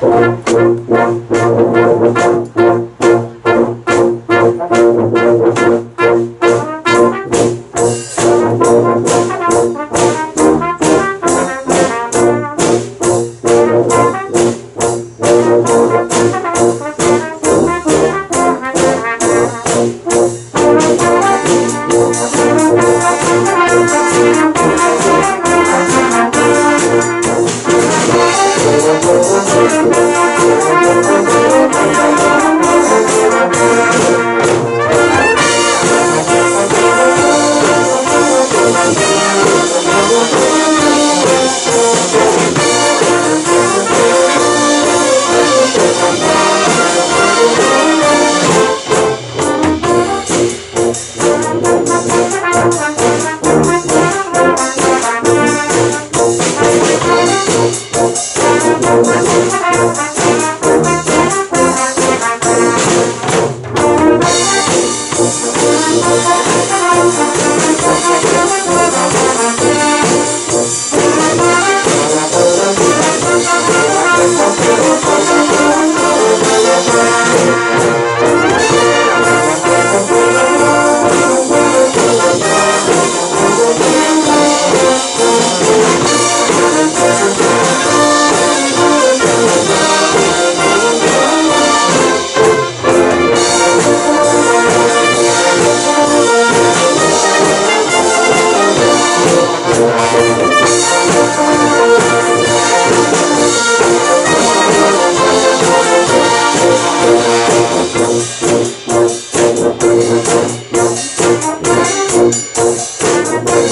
Thank Música